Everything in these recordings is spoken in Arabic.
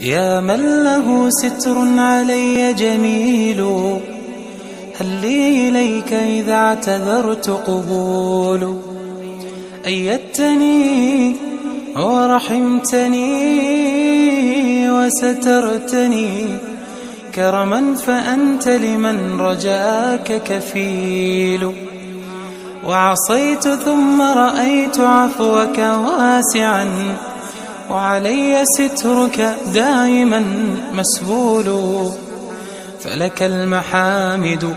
يا من له ستر علي جميل هل لي إليك إذا اعتذرت قبول. أيدتني ورحمتني وسترتني كرما فأنت لمن رجاك كفيل. وعصيت ثم رأيت عفوك واسعا وعلي سترك دائما مسبول. فلك المحامد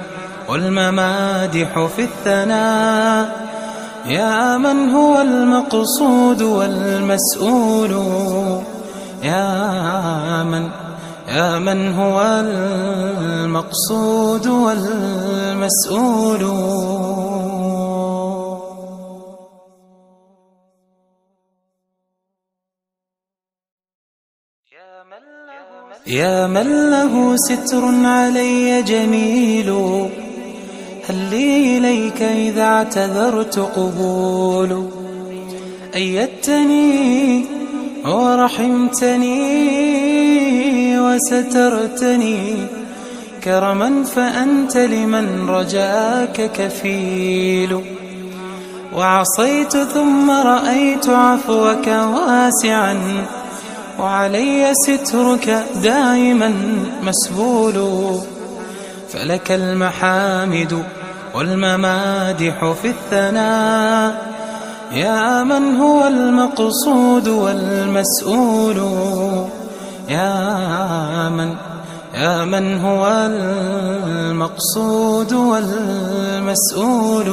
والممادح في الثناء. يا من هو المقصود والمسؤول. يا من يا من هو المقصود والمسؤول. يا من له ستر علي جميل هل لي إليك إذا اعتذرت قبول؟ أيدتني ورحمتني وسترتني كرما فأنت لمن رجاك كفيل. وعصيت ثم رأيت عفوك واسعا وعلي سترك دائما مسبول. فلك المحامد والممادح في الثناء. يا من هو المقصود والمسؤول. يا من يا من هو المقصود والمسؤول.